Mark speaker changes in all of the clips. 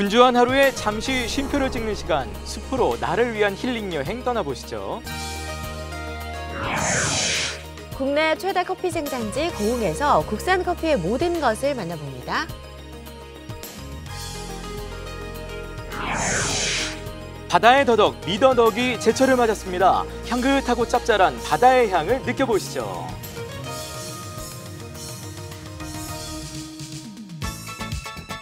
Speaker 1: 분주한 하루에 잠시 쉼표를 찍는 시간, 숲으로 나를 위한 힐링 여행 떠나보시죠.
Speaker 2: 국내 최대 커피 생산지 고흥에서 국산 커피의 모든 것을 만나봅니다.
Speaker 1: 바다의 더덕, 미더덕이 제철을 맞았습니다. 향긋하고 짭짤한 바다의 향을 느껴보시죠.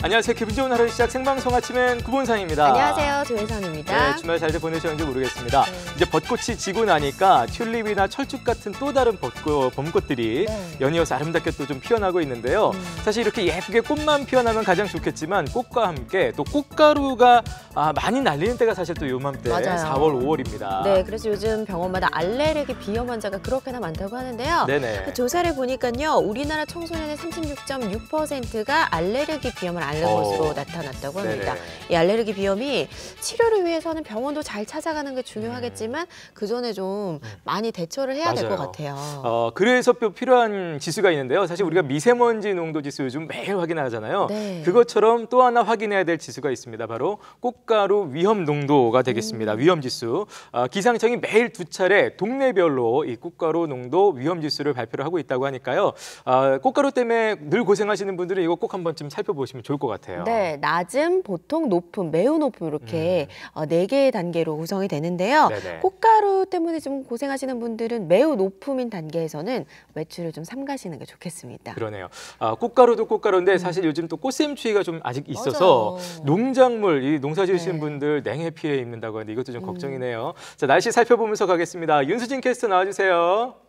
Speaker 1: 안녕하세요. 기분 좋은 하루 시작 생방송 아침엔 구본상입니다.
Speaker 2: 안녕하세요. 조혜선입니다.
Speaker 1: 네, 주말 잘들 보내셨는지 모르겠습니다.
Speaker 2: 네.
Speaker 1: 이제 벚꽃이 지고 나니까 튤립이나 철쭉 같은 또 다른 벚꽃, 봄꽃들이
Speaker 2: 네.
Speaker 1: 연이어서 아름답게 또 좀 피어나고 있는데요.
Speaker 2: 음.
Speaker 1: 사실 이렇게 예쁘게 꽃만 피어나면 가장 좋겠지만 꽃과 함께 또 꽃가루가 아, 많이 날리는 때가 사실 또 요맘때
Speaker 2: 맞아요.
Speaker 1: 4월, 5월입니다.
Speaker 2: 네, 그래서 요즘 병원마다 알레르기 비염 환자가 그렇게나 많다고 하는데요.
Speaker 1: 네네.
Speaker 2: 그 조사를 보니까요, 우리나라 청소년의 36.6%가 알레르기 비염을 앓는
Speaker 1: 어.
Speaker 2: 것으로 나타났다고 합니다.
Speaker 1: 네네.
Speaker 2: 이 알레르기 비염이 치료를 위해서는 병원도 잘 찾아가는 게 중요하겠지만 그 전에 좀 많이 대처를 해야 될것
Speaker 1: 음.
Speaker 2: 같아요.
Speaker 1: 어, 그래서 또 필요한 지수가 있는데요. 사실 우리가 미세먼지 농도 지수 요즘 매일 확인하잖아요.
Speaker 2: 네.
Speaker 1: 그것처럼 또 하나 확인해야 될 지수가 있습니다. 바로 꽃가루 위험 농도가 되겠습니다.
Speaker 2: 음.
Speaker 1: 위험 지수. 어, 기상청이 매일 두 차례 동네별로 이 꽃가루 농도 위험 지수를 발표를 하고 있다고 하니까요. 아, 꽃가루 때문에 늘 고생하시는 분들은 이거 꼭 한 번쯤 살펴보시면 좋을 것 같아요.
Speaker 2: 네, 낮음, 보통, 높음, 매우 높음 이렇게 어, 네 개의 단계로 구성이 되는데요.
Speaker 1: 음. 네네.
Speaker 2: 꽃가루 때문에 좀 고생하시는 분들은 매우 높음인 단계에서는 외출을 좀 삼가시는 게 좋겠습니다.
Speaker 1: 그러네요. 아, 꽃가루도 꽃가루인데 사실 요즘 또 꽃샘추위가 좀 아직 있어서
Speaker 2: 음. 맞아요.
Speaker 1: 농작물, 이 농사 지으시는
Speaker 2: 네.
Speaker 1: 분들 냉해 피해 입는다고 하는데 이것도 좀
Speaker 2: 음.
Speaker 1: 걱정이네요. 자, 날씨 살펴보면서 가겠습니다. 윤수진 캐스터 나와주세요.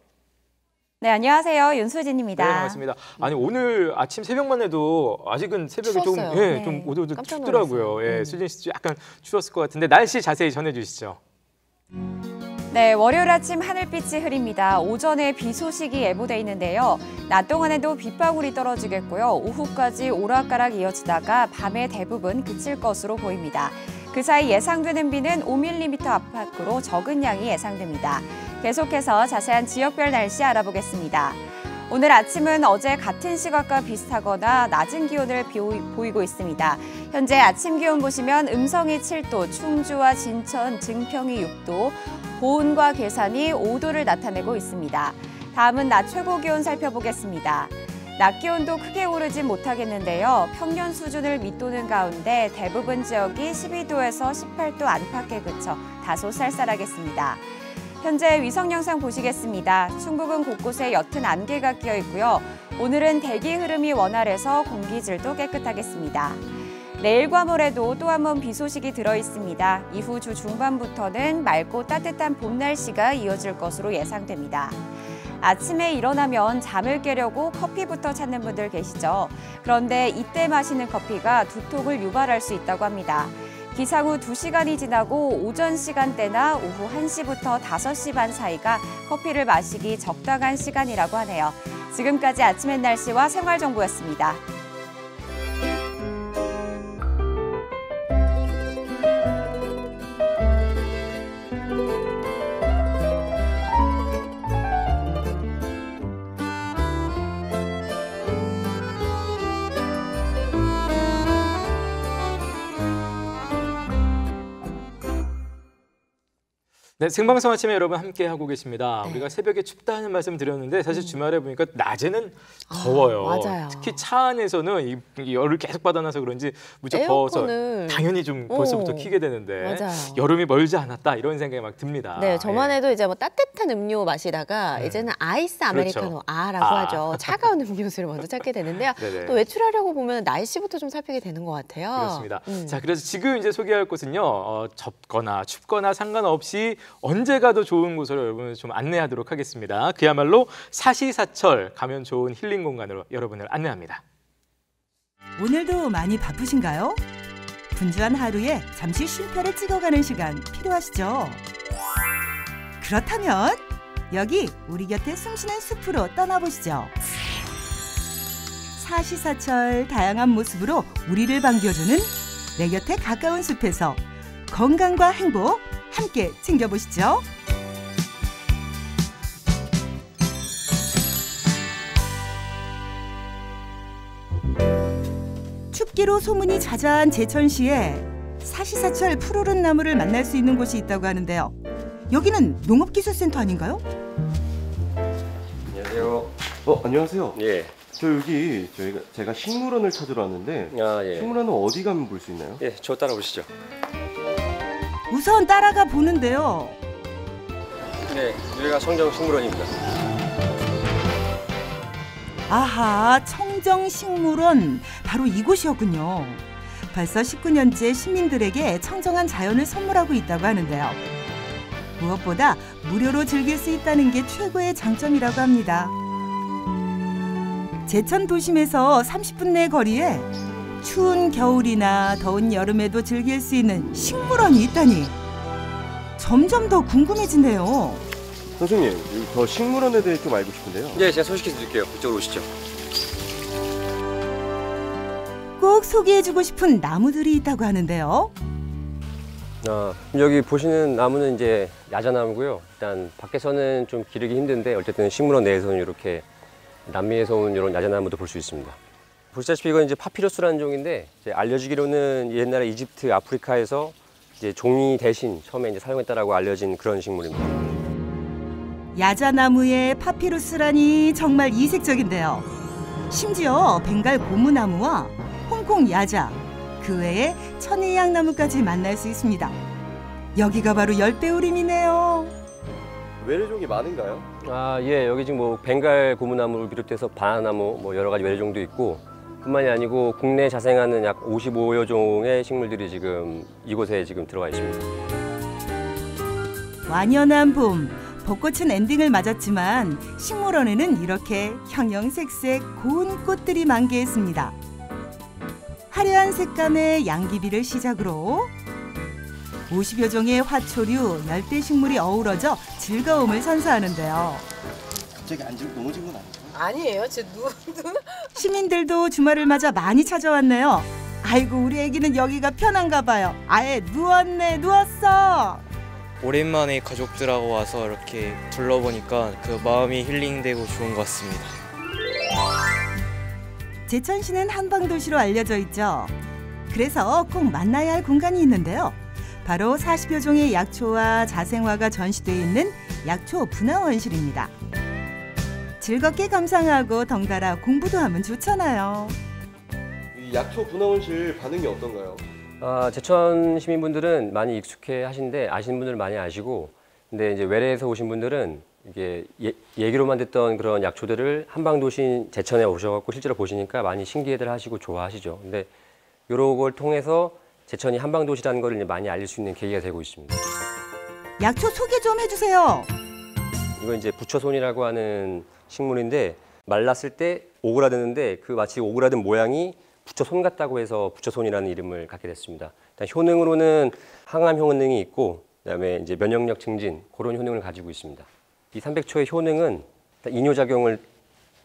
Speaker 3: 네, 안녕하세요.
Speaker 1: 네,
Speaker 3: 윤수진입니다.
Speaker 1: 반갑습니다. 아니 오늘 아침 새벽만 해도 아직은 새벽에 좀,
Speaker 2: 추웠어요.
Speaker 1: 예,
Speaker 3: 네.
Speaker 1: 좀 오도도 춥더라고요. 예,
Speaker 2: 음.
Speaker 1: 수진 씨 약간 추웠을 것 같은데 날씨 자세히 전해주시죠.
Speaker 3: 네, 월요일 아침 하늘빛이 흐립니다. 오전에 비 소식이 예보돼 있는데요. 낮 동안에도 빗방울이 떨어지겠고요. 오후까지 오락가락 이어지다가 밤에 대부분 그칠 것으로 보입니다. 그 사이 예상되는 비는 5mm 안팎으로 적은 양이 예상됩니다. 계속해서 자세한 지역별 날씨 알아보겠습니다. 오늘 아침은 어제 같은 시각과 비슷하거나 낮은 기온을 보이고 있습니다. 현재 아침 기온 보시면 음성이 7도, 충주와 진천, 증평이 6도, 보은과 괴산이 5도를 나타내고 있습니다. 다음은 낮 최고 기온 살펴보겠습니다. 낮 기온도 크게 오르진 못하겠는데요. 평년 수준을 밑도는 가운데 대부분 지역이 12도에서 18도 안팎에 그쳐 다소 쌀쌀하겠습니다. 현재 위성 영상 보시겠습니다. 충북은 곳곳에 옅은 안개가 끼어 있고요. 오늘은 대기 흐름이 원활해서 공기질도 깨끗하겠습니다. 내일과 모레도 또 한 번 비 소식이 들어 있습니다. 이후 주 중반부터는 맑고 따뜻한 봄 날씨가 이어질 것으로 예상됩니다. 아침에 일어나면 잠을 깨려고 커피부터 찾는 분들 계시죠? 그런데 이때 마시는 커피가 두통을 유발할 수 있다고 합니다. 기상 후 2시간이 지나고 오전 시간대나 오후 1시부터 5시 반 사이가 커피를 마시기 적당한 시간이라고 하네요. 지금까지 아침의 날씨와 생활정보였습니다.
Speaker 1: 네, 생방송 아침에 여러분 함께 하고 계십니다.
Speaker 2: 네.
Speaker 1: 우리가 새벽에 춥다는 말씀 드렸는데 사실 주말에 보니까 낮에는
Speaker 2: 아,
Speaker 1: 더워요.
Speaker 2: 맞아요.
Speaker 1: 특히 차 안에서는 이, 이 열을 계속 받아놔서 그런지 무척 더워서
Speaker 2: 에어컨을
Speaker 1: 당연히 좀 벌써부터
Speaker 2: 어,
Speaker 1: 키게 되는데
Speaker 2: 맞아요.
Speaker 1: 여름이 멀지 않았다 이런 생각이 막 듭니다.
Speaker 2: 네, 저만
Speaker 1: 예.
Speaker 2: 해도 이제 뭐 따뜻한 음료 마시다가
Speaker 1: 음.
Speaker 2: 이제는 아이스 아메리카노
Speaker 1: 그렇죠.
Speaker 2: 아라고
Speaker 1: 아.
Speaker 2: 하죠. 차가운 음료수를 먼저 찾게 되는데요.
Speaker 1: 네네.
Speaker 2: 또 외출하려고 보면 날씨부터 좀 살피게 되는 것 같아요.
Speaker 1: 그렇습니다.
Speaker 2: 음.
Speaker 1: 자, 그래서 지금 이제 소개할 곳은요, 어, 덥거나 춥거나 상관없이 언제 가도 좋은 곳으로 여러분을 좀 안내하도록 하겠습니다. 그야말로 사시사철 가면 좋은 힐링 공간으로 여러분을 안내합니다.
Speaker 4: 오늘도 많이 바쁘신가요? 분주한 하루에 잠시 쉼표를 찍어가는 시간 필요하시죠? 그렇다면 여기 우리 곁에 숨쉬는 숲으로 떠나보시죠. 사시사철 다양한 모습으로 우리를 반겨주는 내 곁에 가까운 숲에서 건강과 행복 함께 챙겨보시죠. 춥게 꽃게로 소문이 자자한 제천시에 사시사철 푸르른 나무를 만날 수 있는 곳이 있다고 하는데요. 여기는 농업기술센터 아닌가요?
Speaker 5: 안녕하세요.
Speaker 6: 어 안녕하세요.
Speaker 5: 예.
Speaker 6: 저 여기 저희가 제가 식물원을 찾으러 왔는데
Speaker 5: 아, 예.
Speaker 6: 식물원은 어디 가면 볼 수 있나요?
Speaker 5: 예, 저 따라오시죠.
Speaker 4: 우선 따라가 보는데요.
Speaker 5: 네, 여기가 성정 식물원입니다.
Speaker 4: 아하, 청정식물원 바로 이곳이었군요. 벌써 19년째 시민들에게 청정한 자연을 선물하고 있다고 하는데요. 무엇보다 무료로 즐길 수 있다는 게 최고의 장점이라고 합니다. 제천 도심에서 30분 내 거리에 추운 겨울이나 더운 여름에도 즐길 수 있는 식물원이 있다니 점점 더 궁금해진대요.
Speaker 6: 선생님, 저 식물원에 대해 좀 알고 싶은데요.
Speaker 5: 예, 제가 소식해 드릴게요. 이쪽으로 오시죠.
Speaker 4: 꼭 소개해주고 싶은 나무들이 있다고 하는데요.
Speaker 5: 아, 여기 보시는 나무는 이제 야자나무고요. 일단 밖에서는 좀 기르기 힘든데 어쨌든 식물원 내에서는 이렇게 남미에서 온 이런 야자나무도 볼 수 있습니다. 보시다시피 이건 이제 파피루스라는 종인데 이제 알려지기로는 옛날에 이집트, 아프리카에서 이제 종이 대신 처음에 이제 사용했다라고 알려진 그런 식물입니다.
Speaker 4: 야자나무의 파피루스라니 정말 이색적인데요. 심지어 벵갈 고무나무와 홍콩 야자, 그 외에 천혜향나무까지 만날 수 있습니다. 여기가 바로 열대우림이네요.
Speaker 6: 외래종이 많은가요?
Speaker 5: 아, 예, 여기 지금 뭐 벵갈 고무나무를 비롯해서 바나나무 뭐 여러 가지 외래종도 있고 뿐만이 아니고 국내 자생하는 약 55여 종의 식물들이 지금 이곳에 지금 들어가 있습니다.
Speaker 4: 완연한 봄, 벚꽃은 엔딩을 맞았지만 식물원에는 이렇게 형형색색 고운 꽃들이 만개했습니다. 화려한 색감의 양귀비를 시작으로 50여 종의 화초류, 열대 식물이 어우러져 즐거움을 선사하는데요.
Speaker 6: 갑자기 앉으면 넘어진 건 아니죠?
Speaker 2: 아니에요. 저 누, 누
Speaker 4: 시민들도 주말을 맞아 많이 찾아왔네요. 아이고 우리 애기는 여기가 편한가 봐요. 아예 누웠네 누웠어.
Speaker 7: 오랜만에 가족들하고 와서 이렇게 둘러보니까 그 마음이 힐링되고 좋은 것 같습니다.
Speaker 4: 제천시는 한방도시로 알려져 있죠. 그래서 꼭 만나야 할 공간이 있는데요. 바로 40여 종의 약초와 자생화가 전시돼 있는 약초 분화원실입니다. 즐겁게 감상하고 덩달아 공부도 하면 좋잖아요.
Speaker 6: 이 약초 분화원실 반응이 어떤가요?
Speaker 5: 아, 제천 시민분들은 많이 익숙해 하신데 아시는 분들 많이 아시고 근데 이제 외래에서 오신 분들은 이게 예, 얘기로만 듣던 그런 약초들을 한방 도시인 제천에 오셔갖고 실제로 보시니까 많이 신기해들 하시고 좋아하시죠. 근데 요런 걸 통해서 제천이 한방 도시라는 걸 이제 많이 알릴 수 있는 계기가 되고 있습니다.
Speaker 4: 약초 소개 좀 해주세요.
Speaker 5: 이건 이제 부처손이라고 하는 식물인데 말랐을 때 오그라드는데 그 마치 오그라든 모양이 부처손 같다고 해서 부처손이라는 이름을 갖게 됐습니다. 일단 효능으로는 항암 효능이 있고 그다음에 이제 면역력 증진 그런 효능을 가지고 있습니다. 이 300초의 효능은 일단 이뇨 작용을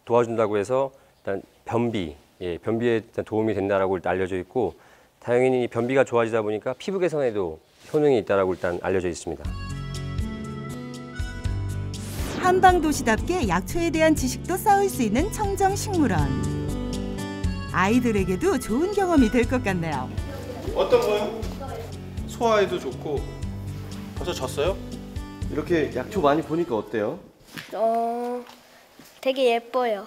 Speaker 5: 도와준다고 해서 일단 변비, 예, 변비에 일단 도움이 된다라고 알려져 있고 다행히 이 변비가 좋아지다 보니까 피부 개선에도 효능이 있다라고 일단 알려져 있습니다.
Speaker 4: 한방도시답게 약초에 대한 지식도 쌓을 수 있는 청정식물원. 아이들에게도 좋은 경험이 될 것 같네요.
Speaker 8: 어떤 거요? 소화에도 좋고 벌써 졌어요?
Speaker 6: 이렇게 약초 많이 보니까 어때요?
Speaker 9: 어, 되게 예뻐요.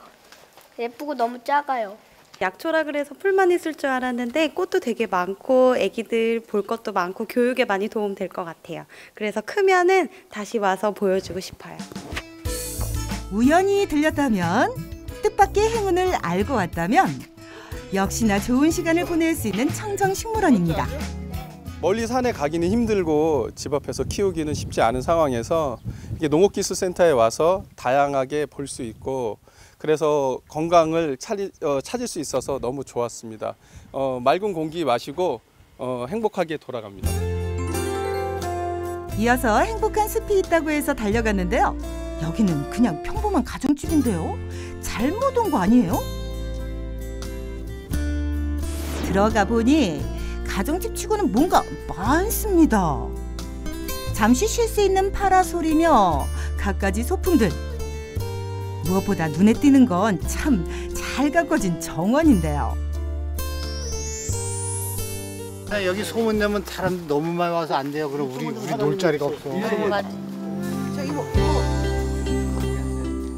Speaker 9: 예쁘고 너무 작아요.
Speaker 10: 약초라 그래서 풀만 있을 줄 알았는데 꽃도 되게 많고 애기들 볼 것도 많고 교육에 많이 도움 될 것 같아요. 그래서 크면은 다시 와서 보여주고 싶어요.
Speaker 4: 우연히 들렸다면 뜻밖의 행운을 알고 왔다면 역시나 좋은 시간을 보낼 수 있는 청정식물원입니다.
Speaker 8: 멀리 산에 가기는 힘들고 집 앞에서 키우기는 쉽지 않은 상황에서 이게 농업기술센터에 와서 다양하게 볼 수 있고 그래서 건강을 찾을, 어, 찾을 수 있어서 너무 좋았습니다. 어, 맑은 공기 마시고 어, 행복하게 돌아갑니다.
Speaker 4: 이어서 행복한 숲이 있다고 해서 달려갔는데요. 여기는 그냥 평범한 가정집인데요. 잘못 온 거 아니에요? 들어가 보니 가정집 치고는 뭔가 많습니다. 잠시 쉴 수 있는 파라솔이며 갖가지 소품들. 무엇보다 눈에 띄는 건 참 잘 가꿔진 정원인데요.
Speaker 11: 아, 여기 소문 내면 사람 너무 많이 와서 안 돼요. 그럼 우리 우리 놀 자리가 없어.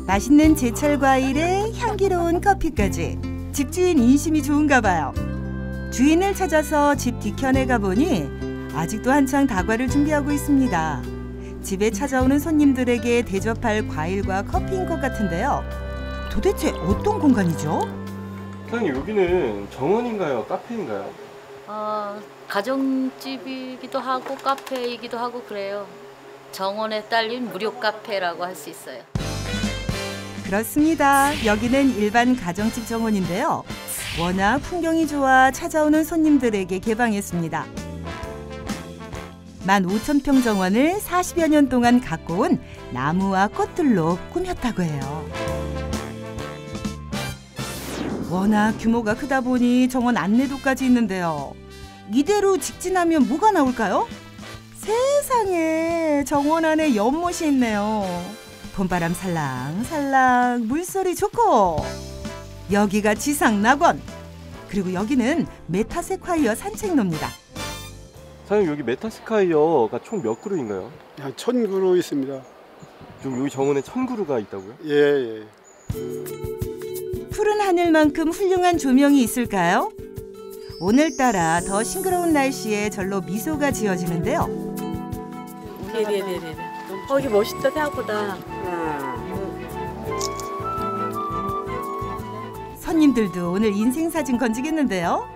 Speaker 4: 맛있는 제철 과일에 향기로운 커피까지 집주인 인심이 좋은가 봐요. 주인을 찾아서 집 뒤편에 가보니 아직도 한창 다과를 준비하고 있습니다. 집에 찾아오는 손님들에게 대접할 과일과 커피인 것 같은데요. 도대체 어떤 공간이죠?
Speaker 6: 사장님 여기는 정원인가요? 카페인가요?
Speaker 12: 어, 가정집이기도 하고 카페이기도 하고 그래요. 정원에 딸린 무료 카페라고 할 수 있어요.
Speaker 4: 그렇습니다. 여기는 일반 가정집 정원인데요. 워낙 풍경이 좋아 찾아오는 손님들에게 개방했습니다. 15,000평 정원을 40여 년 동안 가꿔온 나무와 꽃들로 꾸몄다고 해요. 워낙 규모가 크다 보니 정원 안내도까지 있는데요. 이대로 직진하면 뭐가 나올까요? 세상에 정원 안에 연못이 있네요. 봄바람 살랑 살랑 물소리 좋고 여기가 지상 낙원 그리고 여기는 메타세콰이어 산책로입니다.
Speaker 6: 사장님 여기 메타세콰이어가 총 몇 그루인가요?
Speaker 11: 한 천 그루 있습니다.
Speaker 6: 지금 여기 정원에 천 그루가 있다고요?
Speaker 11: 예, 예.
Speaker 4: 푸른 하늘만큼 훌륭한 조명이 있을까요? 오늘따라 더 싱그러운 날씨에 절로 미소가 지어지는데요.
Speaker 13: 네네네네. 어, 이게 멋있다, 생각보다.
Speaker 4: 손님들도 오늘 인생 사진 건지겠는데요.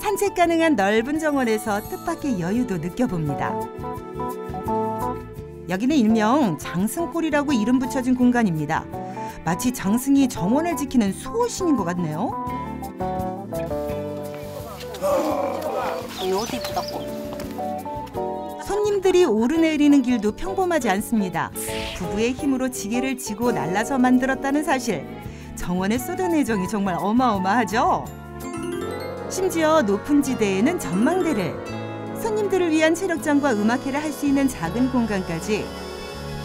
Speaker 4: 산책 가능한 넓은 정원에서 뜻밖의 여유도 느껴봅니다. 여기는 일명 장승골이라고 이름 붙여진 공간입니다. 마치 장승이 정원을 지키는 수호신인 것 같네요. 손님들이 오르내리는 길도 평범하지 않습니다. 부부의 힘으로 지게를 지고 날라서 만들었다는 사실. 정원에 쏟은 애정이 정말 어마어마하죠. 심지어 높은 지대에는 전망대를, 손님들을 위한 체력장과 음악회를 할 수 있는 작은 공간까지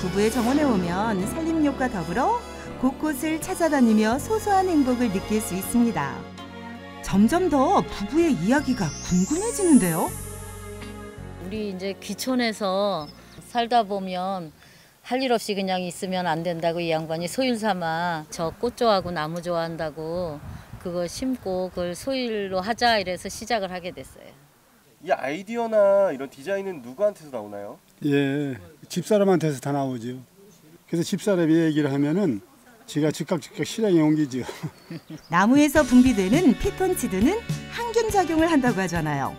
Speaker 4: 부부의 정원에 오면 산림욕과 더불어 곳곳을 찾아다니며 소소한 행복을 느낄 수 있습니다. 점점 더 부부의 이야기가 궁금해지는데요.
Speaker 12: 우리 이제 귀촌에서 살다 보면 할 일 없이 그냥 있으면 안 된다고 이 양반이 소일 삼아 저 꽃 좋아하고 나무 좋아한다고 그거 심고 그걸 소일로 하자 이래서 시작을 하게 됐어요.
Speaker 6: 이 아이디어나 이런 디자인은 누구한테서 나오나요?
Speaker 11: 예, 집사람한테서 다 나오죠. 그래서 집사람이 얘기를 하면은 지가 즉각 즉각 실행에 옮기죠.
Speaker 4: 나무에서 분비되는 피톤치드는 항균 작용을 한다고 하잖아요.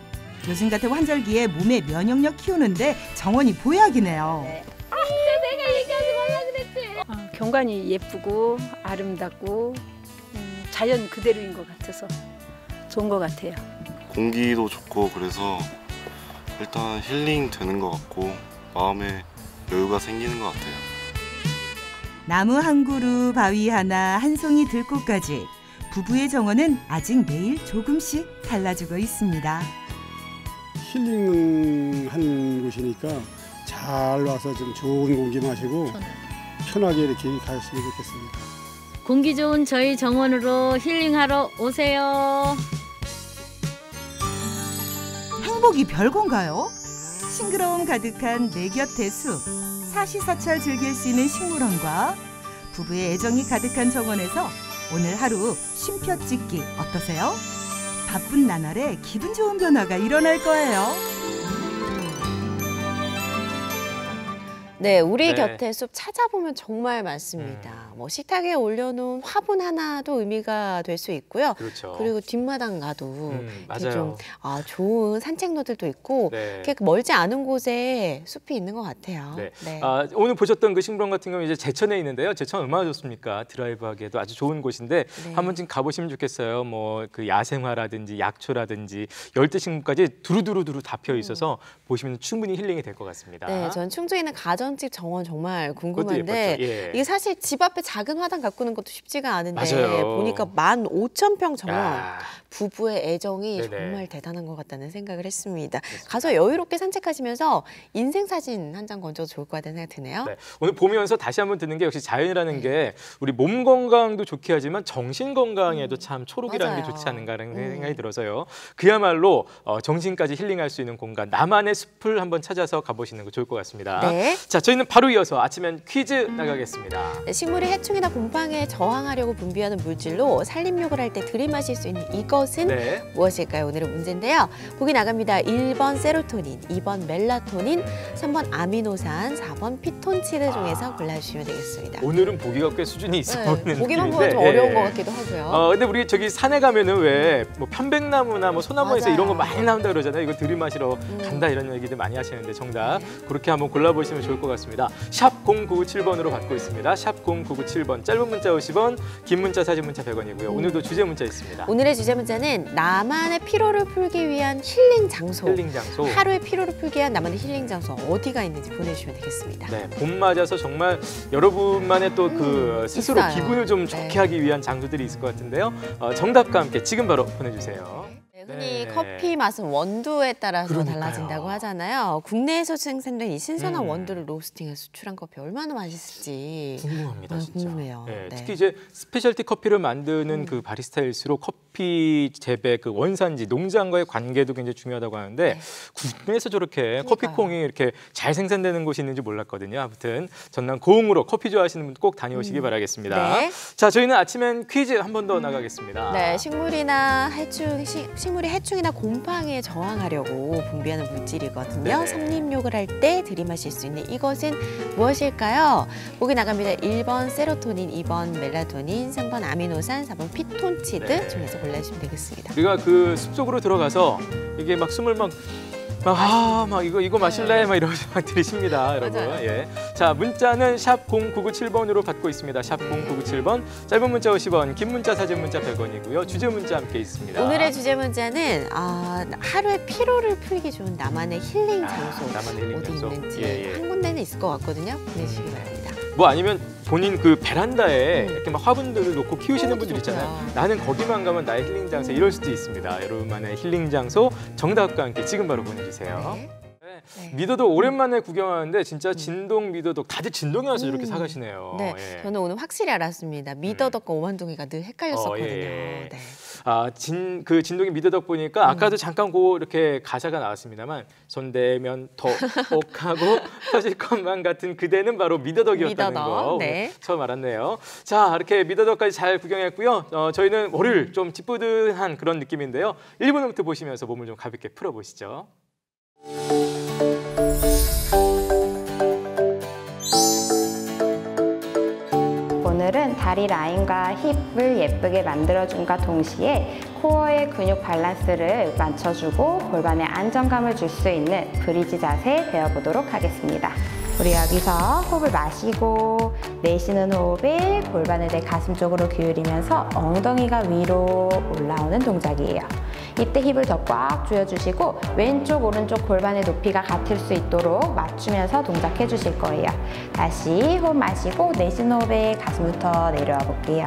Speaker 4: 요즘 같은 환절기에 몸의 면역력 키우는데 정원이 보약이네요.
Speaker 13: 내가 얘기하지 말라 그랬지. 어, 경관이 예쁘고 아름답고 음, 자연 그대로인 것 같아서 좋은 것 같아요.
Speaker 14: 공기도 좋고 그래서 일단 힐링 되는 것 같고 마음에 여유가 생기는 것 같아요.
Speaker 4: 나무 한 그루, 바위 하나, 한 송이 들꽃까지 부부의 정원은 아직 매일 조금씩 달라지고 있습니다.
Speaker 11: 힐링한 곳이니까 잘 와서 좀 좋은 공기 마시고 편하게 이렇게 가셨으면 좋겠습니다.
Speaker 12: 공기 좋은 저희 정원으로 힐링하러 오세요.
Speaker 4: 행복이 별건가요? 싱그러움 가득한 내 곁의 숲, 사시사철 즐길 수 있는 식물원과 부부의 애정이 가득한 정원에서 오늘 하루 쉼표 찍기 어떠세요? 바쁜 나날에 기분 좋은 변화가 일어날 거예요.
Speaker 2: 네, 우리
Speaker 1: 네.
Speaker 2: 곁에 숲 찾아보면 정말 많습니다. 뭐 식탁에 올려놓은 화분 하나도 의미가 될 수 있고요.
Speaker 1: 그렇죠.
Speaker 2: 그리고 뒷마당 가도
Speaker 1: 음.
Speaker 2: 좀 아, 좋은 산책로들도 있고
Speaker 1: 네.
Speaker 2: 이렇게 멀지 않은 곳에 숲이 있는 것 같아요.
Speaker 1: 네.
Speaker 2: 네.
Speaker 1: 아, 오늘 보셨던 그 식물원 같은 경우는 이제 제천에 있는데요. 제천 얼마나 좋습니까? 드라이브하기에도 아주 좋은 곳인데
Speaker 2: 네.
Speaker 1: 한번 좀 가보시면 좋겠어요. 뭐 그 야생화라든지 약초라든지 열대 식물까지 두루두루두루 다 피어 있어서 보시면 충분히 힐링이 될 것 같습니다.
Speaker 2: 네, 전 충주에 있는 가전집 정원 정말 궁금한데.
Speaker 1: 예.
Speaker 2: 이게 사실 집 앞에 작은 화단 가꾸는 것도 쉽지가 않은데
Speaker 1: 맞아요.
Speaker 2: 보니까 만 오천 평 정원
Speaker 1: 야.
Speaker 2: 부부의 애정이
Speaker 1: 네네.
Speaker 2: 정말 대단한 것 같다는 생각을 했습니다. 가서 여유롭게 산책하시면서 인생 사진 한 장 건져도 좋을 것 같다는 생각이 드네요.
Speaker 1: 네, 오늘 보면서 다시 한번 듣는 게 역시 자연이라는 게 우리 몸 건강도 좋게 하지만 정신 건강에도 참 초록이라는 게
Speaker 2: 맞아요.
Speaker 1: 좋지 않은가라는
Speaker 2: 음.
Speaker 1: 생각이 들어서요. 그야말로 어, 정신까지 힐링할 수 있는 공간 나만의 숲을 한번 찾아서 가보시는 거 좋을 것 같습니다.
Speaker 2: 네.
Speaker 1: 자, 저희는 바로 이어서 아침엔 퀴즈 나가겠습니다.
Speaker 2: 네, 식물이 해충이나 곰팡이에 저항하려고 분비하는 물질로 산림욕을 할 때 들이마실 수 있는 이것은
Speaker 1: 네.
Speaker 2: 무엇일까요? 오늘의 문제인데요. 보기 나갑니다. 1번 세로토닌, 2번 멜라토닌, 3번 아미노산, 4번 피톤치드 중에서 골라주시면 되겠습니다.
Speaker 1: 오늘은 보기가 꽤 수준이 있어
Speaker 2: 네,
Speaker 1: 보이는
Speaker 2: 보기만 보면 좀 어려운
Speaker 1: 예.
Speaker 2: 것 같기도 하고요.
Speaker 1: 어, 근데 우리 저기 산에 가면은 왜 뭐 편백나무나 뭐 소나무에서
Speaker 2: 맞아요.
Speaker 1: 이런 거 많이 나온다 그러잖아요. 이거 들이마시러
Speaker 2: 음.
Speaker 1: 간다 이런 얘기들 많이 하시는데 정답 그렇게 한번 골라보시면 좋을 것 같습니다. 샵 0997번으로 받고 있습니다. 샵 0997번 짧은 문자 50원, 긴 문자 사진 문자 100원이고요. 오늘도 주제 문자 있습니다.
Speaker 2: 오늘의 주제 문자는 나만의 피로를 풀기 위한 힐링 장소.
Speaker 1: 힐링 장소.
Speaker 2: 하루의 피로를 풀기 위한 나만의 힐링 장소 어디가 있는지 보내주시면 되겠습니다.
Speaker 1: 네, 봄 맞아서 정말 여러분만의 또그 스스로
Speaker 2: 음, 있어요.
Speaker 1: 기분을 좀
Speaker 2: 네.
Speaker 1: 좋게 하기 위한 장소들이 있을 것 같은데요. 어, 정답과 함께 지금 바로 보내주세요.
Speaker 2: 흔히
Speaker 1: 네.
Speaker 2: 커피 맛은 원두에 따라서
Speaker 1: 그러니까요.
Speaker 2: 달라진다고 하잖아요. 국내에서 생산된 이 신선한
Speaker 1: 음.
Speaker 2: 원두를 로스팅해서 수출한 커피 얼마나 맛있을지
Speaker 1: 궁금합니다,
Speaker 2: 아,
Speaker 1: 진짜.
Speaker 2: 궁금해요.
Speaker 1: 네,
Speaker 2: 네.
Speaker 1: 특히 이제 specialty 커피를 만드는 그 바리스타일수록 커피 재배 그 원산지 농장과의 관계도 굉장히 중요하다고 하는데 국내에서 저렇게 커피콩이 이렇게 잘 생산되는 곳이 있는지 몰랐거든요. 아무튼 전남 고흥으로 커피 좋아하시는 분 꼭 다녀오시기 바라겠습니다.
Speaker 2: 네.
Speaker 1: 자, 저희는 아침N 퀴즈 한 번 더 나가겠습니다.
Speaker 2: 네, 식물이나 해충, 시- 식물이 해충이나 곰팡이에 저항하려고 분비하는 물질이거든요.
Speaker 1: 네네.
Speaker 2: 삼림욕을 할 때 들이마실 수 있는 이것은 무엇일까요? 보기 나갑니다. 1번 세로토닌, 2번 멜라토닌, 3번 아미노산, 4번 피톤치드
Speaker 1: 네.
Speaker 2: 중에서 골라주시면 되겠습니다.
Speaker 1: 우리가 그 숲속으로 들어가서 이게 막 숨을 막 막, 아, 막 이거 이거 마실래? 막 이러면서 막 들이십니다, 여러분.
Speaker 2: 네.
Speaker 1: 예. 자, 문자는 샵 0997번으로 받고 있습니다. 샵 0997번. 짧은 문자 50원, 긴 문자 사진 문자 100원이고요. 주제 문자 함께 있습니다.
Speaker 2: 오늘의 주제 문자는 아, 하루의 피로를 풀기 좋은 나만의 힐링 장소
Speaker 1: 나만의 힐링
Speaker 2: 어디
Speaker 1: 장소.
Speaker 2: 있는지
Speaker 1: 예, 예.
Speaker 2: 한 군데는 있을 것 같거든요. 보내주시기 바랍니다.
Speaker 1: 뭐 아니면 본인 그 베란다에 이렇게 막 화분들을 놓고 키우시는 분들
Speaker 2: 좋고요.
Speaker 1: 있잖아요. 나는 거기만 가면 나의 힐링 장소 이럴 수도 있습니다. 여러분만의 힐링 장소 정답과 함께 지금 바로 보내주세요.
Speaker 2: 네.
Speaker 1: 미더덕 오랜만에 구경하는데 진짜 진동 미더덕 다들 진동에 와서 이렇게
Speaker 2: 음.
Speaker 1: 사가시네요.
Speaker 2: 네,
Speaker 1: 예.
Speaker 2: 저는 오늘 확실히 알았습니다. 미더덕과 오만둥이가 늘 헷갈렸었거든요.
Speaker 1: 어, 예.
Speaker 2: 네.
Speaker 1: 아, 진, 그 진동의 미더덕 보니까 아까도 잠깐 고 이렇게 가사가 나왔습니다만 손대면 톡톡하고 터질 것만 같은 그대는 바로 미더덕이었다는
Speaker 2: 미더덕,
Speaker 1: 거
Speaker 2: 네.
Speaker 1: 처음 알았네요. 자, 이렇게 미더덕까지 잘 구경했고요. 어, 저희는 월요일 좀 찌뿌듯한 그런 느낌인데요. 1부부터 보시면서 몸을 좀 가볍게 풀어보시죠.
Speaker 15: 다리 라인과 힙을 예쁘게 만들어준과 동시에 코어의 근육 밸런스를 맞춰주고 골반에 안정감을 줄 수 있는 브리지 자세 배워보도록 하겠습니다. 우리 여기서 호흡을 마시고 내쉬는 호흡에 골반을 내 가슴 쪽으로 기울이면서 엉덩이가 위로 올라오는 동작이에요. 이때 힙을 더 꽉 조여주시고 왼쪽 오른쪽 골반의 높이가 같을 수 있도록 맞추면서 동작해 주실 거예요. 다시 호흡 마시고 내쉬는 호흡에 가슴부터 내려와 볼게요.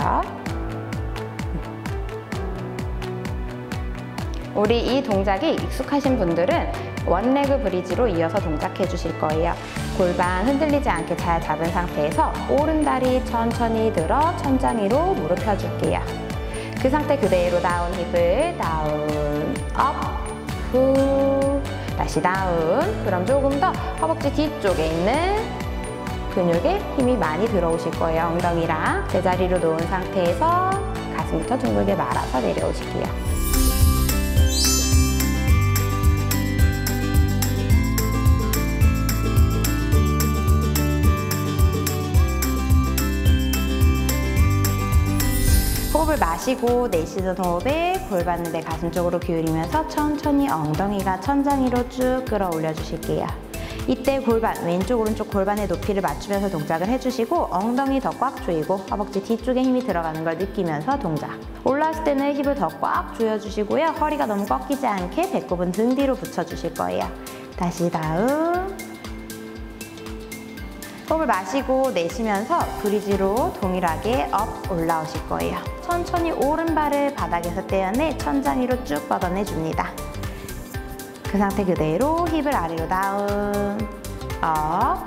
Speaker 15: 우리 이 동작이 익숙하신 분들은 원레그 브리지로 이어서 동작해 주실 거예요. 골반 흔들리지 않게 잘 잡은 상태에서 오른 다리 천천히 들어 천장 위로 무릎 펴줄게요. 그 상태 그대로 다운 힙을 다운 업후 다시 다운 그럼 조금 더 허벅지 뒤쪽에 있는 근육에 힘이 많이 들어오실 거예요. 엉덩이랑 제자리로 놓은 상태에서 가슴부터 둥글게 말아서 내려오실게요. 호흡을 마시고 내쉬는 호흡에 골반을 내 가슴 쪽으로 기울이면서 천천히 엉덩이가 천장 위로 쭉 끌어올려 주실게요. 이때 골반, 왼쪽 오른쪽 골반의 높이를 맞추면서 동작을 해주시고 엉덩이 더 꽉 조이고 허벅지 뒤쪽에 힘이 들어가는 걸 느끼면서 동작. 올라왔을 때는 힙을 더 꽉 조여주시고요. 허리가 너무 꺾이지 않게 배꼽은 등 뒤로 붙여주실 거예요. 다시 다음 호흡을 마시고 내쉬면서 브리지로 동일하게 up 올라오실 거예요. 천천히 오른발을 바닥에서 떼어내 천장 위로 쭉 뻗어내 줍니다. 그 상태 그대로 힙을 아래로 down, up,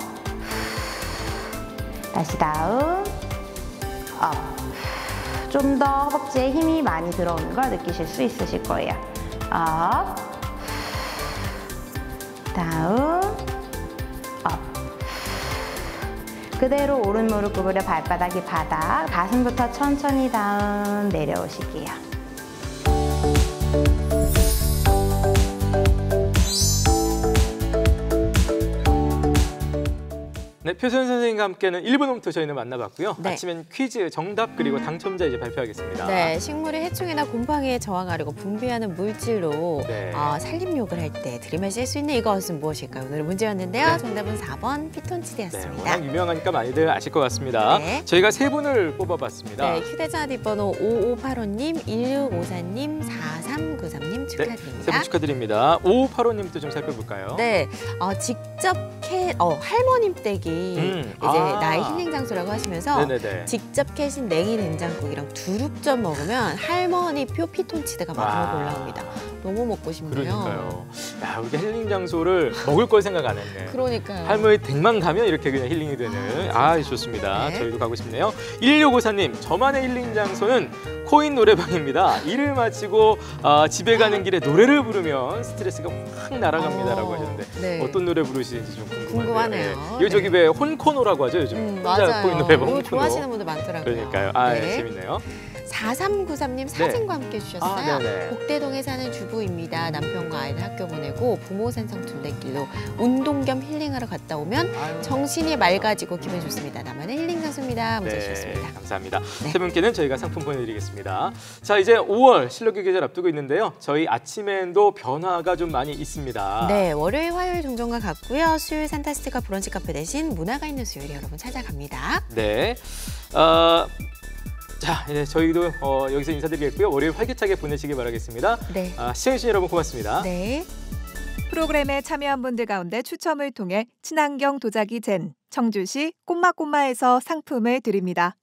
Speaker 15: 다시 down, up. 좀 더 허벅지에 힘이 많이 들어오는 걸 느끼실 수 있으실 거예요. up, 다운, 그대로 오른 무릎 구부려 발바닥이 바닥, 가슴부터 천천히 다운 내려오실게요.
Speaker 1: 네, 표선 선생님과 함께는 1분부터 저희는 만나봤고요.
Speaker 2: 네.
Speaker 1: 아침엔 퀴즈 정답 그리고 당첨자 이제 발표하겠습니다.
Speaker 2: 네, 식물의 해충이나 곰팡이에 저항하려고 분비하는 물질로
Speaker 1: 네.
Speaker 2: 어, 살림욕을 할 때 들이마실 수 있는 이것은 무엇일까요? 오늘 문제였는데요.
Speaker 1: 네.
Speaker 2: 정답은 4번
Speaker 1: 네,
Speaker 2: 피톤치드였습니다.
Speaker 1: 워낙 유명하니까 많이들 아실 것 같습니다.
Speaker 2: 네.
Speaker 1: 저희가 세 분을 뽑아봤습니다.
Speaker 2: 네, 휴대전화 뒷번호 5585님, 1654님, 4393님
Speaker 1: 네,
Speaker 2: 축하드립니다.
Speaker 1: 세 분 축하드립니다. 5585님도 좀 살펴볼까요?
Speaker 2: 네, 어, 직접 캐, 어, 할머님 댁이
Speaker 1: 음,
Speaker 2: 이제
Speaker 1: 아.
Speaker 2: 나의 힐링 장소라고 하시면서
Speaker 1: 네네네.
Speaker 2: 직접 캐신 냉이 냉장국이랑 두릅전 먹으면 할머니 표 피톤치드가
Speaker 1: 와.
Speaker 2: 마음으로 올라옵니다. 너무 먹고 싶네요.
Speaker 1: 그러니까요. 야, 우리 힐링 장소를 먹을 걸 생각 안 했네.
Speaker 2: 그러니까요.
Speaker 1: 할머니 댁만 가면 이렇게 그냥 힐링이 되는. 아, 좋습니다.
Speaker 2: 네.
Speaker 1: 저희도 가고 싶네요. 1654님, 저만의 힐링 장소는 코인 노래방입니다. 일을 마치고 아, 집에 가는 길에 노래를 부르면 스트레스가 확 날아갑니다라고
Speaker 2: 어,
Speaker 1: 하셨는데
Speaker 2: 네.
Speaker 1: 어떤 노래 부르시는지 좀 궁금하네요.
Speaker 2: 궁금하네요.
Speaker 1: 저기
Speaker 2: 네.
Speaker 1: 왜 혼코노라고 하죠 요즘.
Speaker 2: 음,
Speaker 1: 혼자
Speaker 2: 맞아요.
Speaker 1: 노래방
Speaker 2: 이거
Speaker 1: 혼코노.
Speaker 2: 좋아하시는 분들 많더라고요.
Speaker 1: 그러니까요. 아, 예,
Speaker 2: 네.
Speaker 1: 재밌네요.
Speaker 2: 4393님 사진과 함께 주셨어요.
Speaker 1: 아, 네네.
Speaker 2: 복대동에 사는 주부입니다. 남편과 아이를 학교 보내고 부모 산성 둘레길로 운동 겸 힐링하러 갔다 오면 정신이 맑아지고 기분이 좋습니다. 나만의 힐링 장소입니다. 문자 주셨습니다.
Speaker 1: 네, 감사합니다.
Speaker 2: 네.
Speaker 1: 세 분께는 저희가 상품 보내드리겠습니다. 자, 이제 5월 실록의 계절 앞두고 있는데요. 저희 아침엔도 변화가 좀 많이 있습니다.
Speaker 2: 네, 월요일, 화요일 종종과 같고요. 수요일 산타스티카 브런치 카페 대신 문화가 있는 수요일에 여러분 찾아갑니다.
Speaker 1: 네. 어, 자, 이제 저희도 어, 여기서 인사드리겠고요. 월요일 활기차게 보내시기 바라겠습니다.
Speaker 2: 네.
Speaker 1: 아, 시청해주신 여러분 고맙습니다.
Speaker 2: 네.
Speaker 16: 프로그램에 참여한 분들 가운데 추첨을 통해 친환경 도자기 젠 청주시 꼬마꼬마에서 상품을 드립니다.